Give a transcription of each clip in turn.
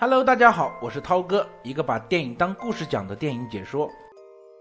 Hello，大家好，我是涛哥，一个把电影当故事讲的电影解说。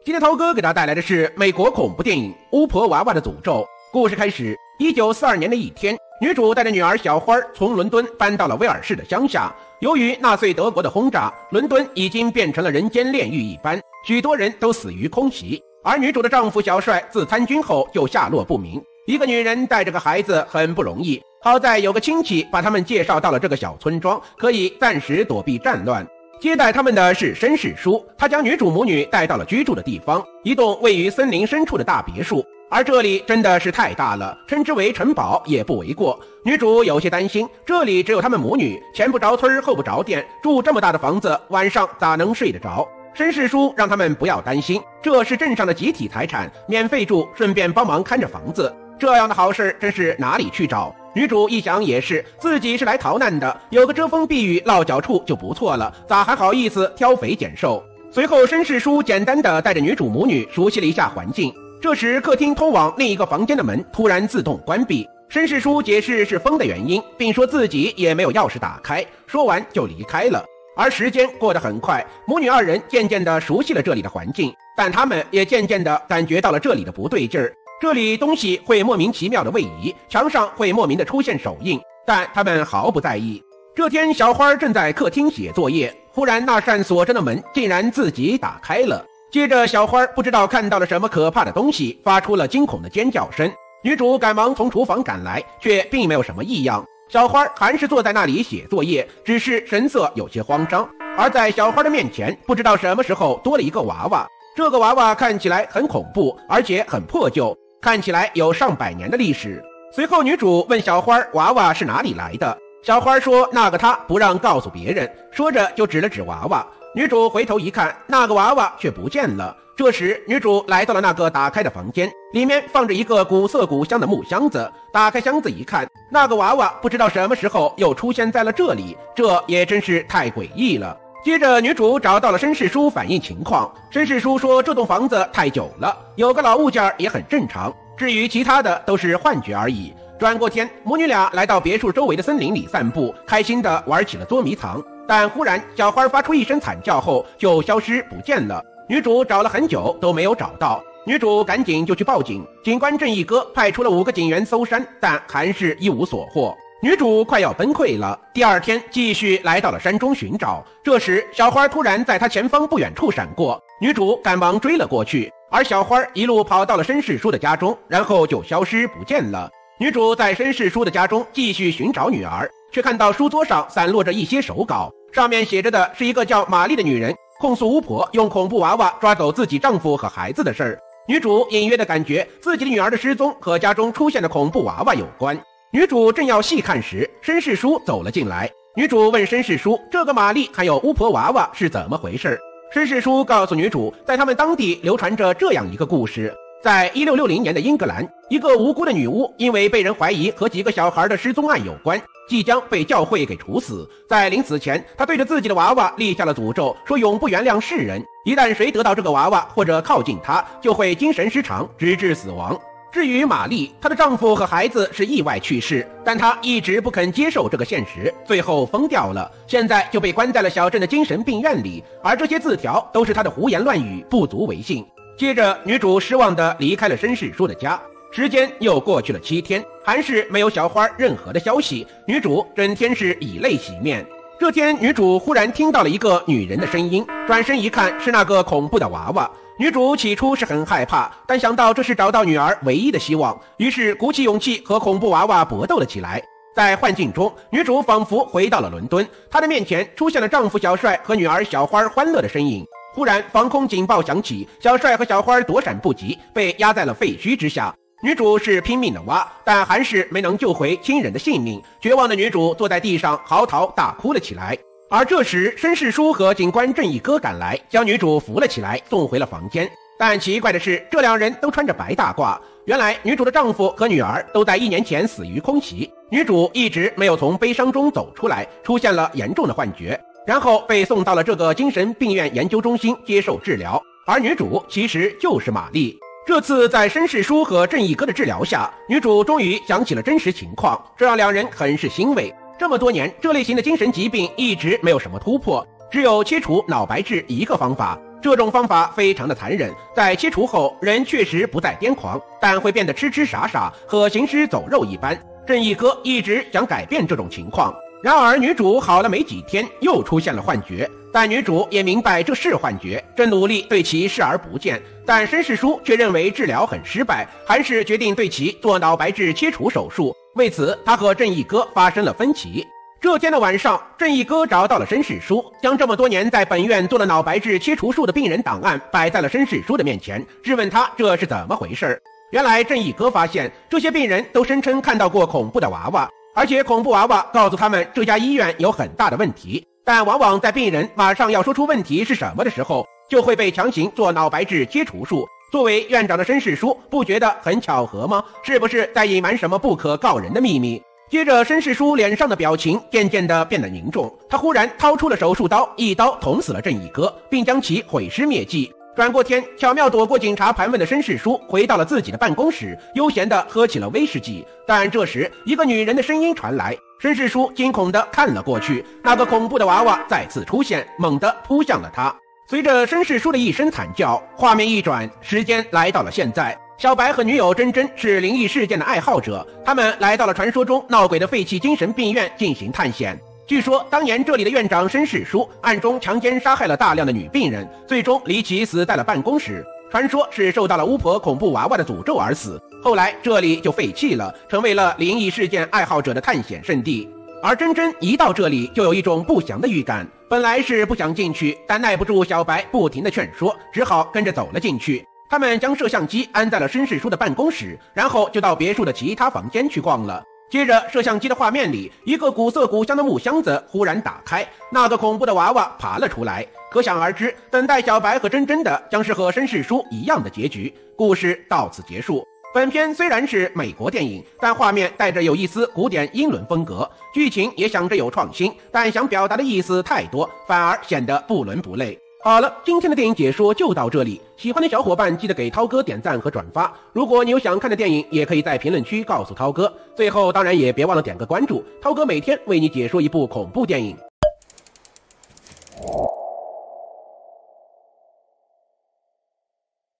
今天涛哥给大家带来的是美国恐怖电影《巫婆娃娃的诅咒》。故事开始，一九四二年的一天，女主带着女儿小花从伦敦搬到了威尔士的乡下。由于纳粹德国的轰炸，伦敦已经变成了人间炼狱一般，许多人都死于空袭。而女主的丈夫小帅自参军后就下落不明。一个女人带着个孩子很不容易。好在有个亲戚把他们介绍到了这个小村庄，可以暂时躲避战乱。接待他们的是绅士叔，他将女主母女带到了居住的地方，一栋位于森林深处的大别墅。而这里真的是太大了，称之为城堡也不为过。女主有些担心，这里只有他们母女，前不着村后不着店，住这么大的房子，晚上咋能睡得着？绅士叔让他们不要担心，这是镇上的集体财产，免费住，顺便帮忙看着房子。这样的好事真是哪里去找？女主一想也是，自己是来逃难的，有个遮风避雨落脚处就不错了，咋还好意思挑肥拣瘦？随后，绅士叔简单的带着女主母女熟悉了一下环境。这时，客厅通往另一个房间的门突然自动关闭。绅士叔解释是风的原因，并说自己也没有钥匙打开。说完就离开了。而时间过得很快，母女二人渐渐的熟悉了这里的环境，但他们也渐渐的感觉到了这里的不对劲儿。这里东西会莫名其妙的位移，墙上会莫名的出现手印，但他们毫不在意。这天，小花正在客厅写作业，忽然那扇锁着的门竟然自己打开了。接着，小花不知道看到了什么可怕的东西，发出了惊恐的尖叫声。女主赶忙从厨房赶来，却并没有什么异样。小花还是坐在那里写作业，只是神色有些慌张。而在小花的面前，不知道什么时候多了一个娃娃。这个娃娃看起来很恐怖，而且很破旧。看起来有上百年的历史。随后，女主问小花：“娃娃是哪里来的？”小花说：“那个她不让告诉别人。”说着就指了指娃娃。女主回头一看，那个娃娃却不见了。这时，女主来到了那个打开的房间，里面放着一个古色古香的木箱子。打开箱子一看，那个娃娃不知道什么时候又出现在了这里，这也真是太诡异了。接着，女主找到了绅士叔反映情况。绅士叔说：“这栋房子太久了，有个老物件也很正常。至于其他的，都是幻觉而已。”转过天，母女俩来到别墅周围的森林里散步，开心地玩起了捉迷藏。但忽然，小花发出一声惨叫后就消失不见了。女主找了很久都没有找到，女主赶紧就去报警。警官正义哥派出了五个警员搜山，但还是一无所获。女主快要崩溃了。第二天，继续来到了山中寻找。这时，小花突然在她前方不远处闪过，女主赶忙追了过去。而小花一路跑到了绅士叔的家中，然后就消失不见了。女主在绅士叔的家中继续寻找女儿，却看到书桌上散落着一些手稿，上面写着的是一个叫玛丽的女人控诉巫婆用恐怖娃娃抓走自己丈夫和孩子的事儿。女主隐约的感觉自己的女儿的失踪和家中出现的恐怖娃娃有关。女主正要细看时，绅士叔走了进来。女主问绅士叔：“这个玛丽还有巫婆娃娃是怎么回事？”绅士叔告诉女主，在他们当地流传着这样一个故事：在一六六零年的英格兰，一个无辜的女巫因为被人怀疑和几个小孩的失踪案有关，即将被教会给处死。在临死前，她对着自己的娃娃立下了诅咒，说永不原谅世人。一旦谁得到这个娃娃或者靠近她，就会精神失常，直至死亡。至于玛丽，她的丈夫和孩子是意外去世，但她一直不肯接受这个现实，最后疯掉了，现在就被关在了小镇的精神病院里。而这些字条都是她的胡言乱语，不足为信。接着，女主失望地离开了绅士叔的家。时间又过去了七天，还是没有小花任何的消息。女主整天是以泪洗面。这天，女主忽然听到了一个女人的声音，转身一看，是那个恐怖的娃娃。女主起初是很害怕，但想到这是找到女儿唯一的希望，于是鼓起勇气和恐怖娃娃搏斗了起来。在幻境中，女主仿佛回到了伦敦，她的面前出现了丈夫小帅和女儿小花欢乐的身影。忽然，防空警报响起，小帅和小花躲闪不及，被压在了废墟之下。女主是拼命的挖，但还是没能救回亲人的性命。绝望的女主坐在地上嚎啕大哭了起来。而这时，绅士叔和警官正义哥赶来，将女主扶了起来，送回了房间。但奇怪的是，这两人都穿着白大褂。原来，女主的丈夫和女儿都在一年前死于空袭。女主一直没有从悲伤中走出来，出现了严重的幻觉，然后被送到了这个精神病院研究中心接受治疗。而女主其实就是玛丽。这次在绅士叔和正义哥的治疗下，女主终于想起了真实情况，这让两人很是欣慰。这么多年，这类型的精神疾病一直没有什么突破，只有切除脑白质一个方法。这种方法非常的残忍，在切除后，人确实不再癫狂，但会变得痴痴傻傻，和行尸走肉一般。正义哥一直想改变这种情况，然而女主好了没几天，又出现了幻觉。但女主也明白这是幻觉，正努力对其视而不见。但申世书却认为治疗很失败，还是决定对其做脑白质切除手术。为此，他和正义哥发生了分歧。这天的晚上，正义哥找到了申士书，将这么多年在本院做了脑白质切除术的病人档案摆在了申士书的面前，质问他这是怎么回事。原来，正义哥发现这些病人都声称看到过恐怖的娃娃，而且恐怖娃娃告诉他们这家医院有很大的问题。但往往在病人马上要说出问题是什么的时候，就会被强行做脑白质切除术。作为院长的申世书不觉得很巧合吗？是不是在隐瞒什么不可告人的秘密？接着，申世书脸上的表情渐渐的变得凝重，他忽然掏出了手术刀，一刀捅死了正义哥，并将其毁尸灭迹。转过天，巧妙躲过警察盘问的申世书回到了自己的办公室，悠闲的喝起了威士忌。但这时，一个女人的声音传来。申世书惊恐地看了过去，那个恐怖的娃娃再次出现，猛地扑向了他。随着申士书的一声惨叫，画面一转，时间来到了现在。小白和女友珍珍是灵异事件的爱好者，他们来到了传说中闹鬼的废弃精神病院进行探险。据说当年这里的院长申士书暗中强奸杀害了大量的女病人，最终离奇死在了办公室。传说是受到了巫婆恐怖娃娃的诅咒而死。后来这里就废弃了，成为了灵异事件爱好者的探险圣地。而珍珍一到这里就有一种不祥的预感，本来是不想进去，但耐不住小白不停的劝说，只好跟着走了进去。他们将摄像机安在了申世书的办公室，然后就到别墅的其他房间去逛了。接着，摄像机的画面里，一个古色古香的木箱子忽然打开，那个恐怖的娃娃爬了出来。可想而知，等待小白和珍珍的将是和绅士书一样的结局。故事到此结束。本片虽然是美国电影，但画面带着有一丝古典英伦风格，剧情也想着有创新，但想表达的意思太多，反而显得不伦不类。好了，今天的电影解说就到这里。喜欢的小伙伴记得给涛哥点赞和转发。如果你有想看的电影，也可以在评论区告诉涛哥。最后，当然也别忘了点个关注，涛哥每天为你解说一部恐怖电影。